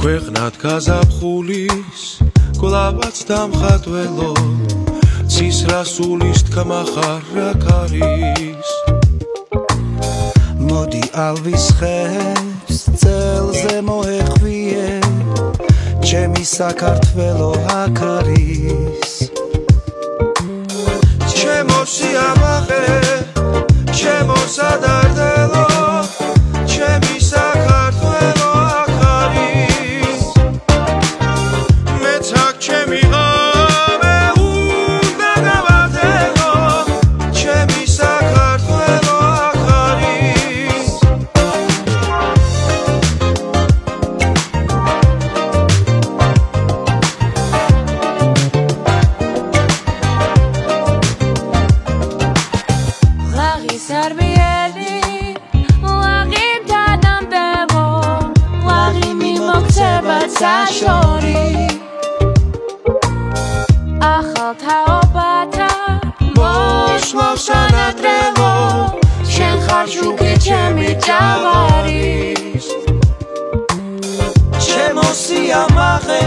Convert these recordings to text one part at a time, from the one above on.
ქვეყნად გაზაფხულის გლავაც დამხატველო. ცის რასულის თქმა ხარ რა ქარის. მოდი ალვის ხეს წელზე მოეხვიე ჩემი საქართველო აქ არის საშორი. ახალ თაობათა მოშლავ სანადრევო შენ ხარ შუქი ჩემი ჯავარის. ჩემო სიამაყე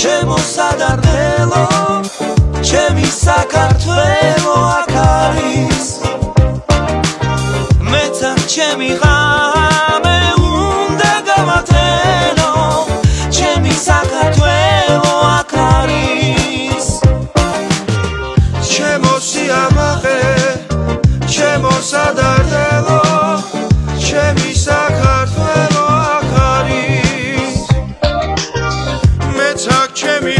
ჩემო სადარდელო ჩემი საქართველო აქ არის ჩემი ღამე უნდა გამათენო საქართველო აქ არის. ჩემო სიამაყე ჩემო სადარდელო ჩემი საქართველო აქ არის. მეცაკ ჩემი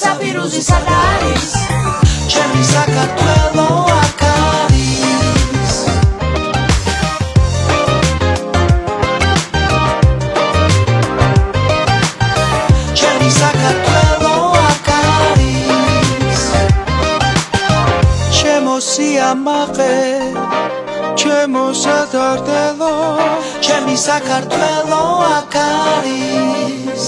ასეთი ცაპირუზი სად არის ჩემი საქართველო აქ არის. ჩემი საქართველო აქ არის. ჩემო სიამაყე ჩემო სადარდელო ჩემი საქართველო აქ არის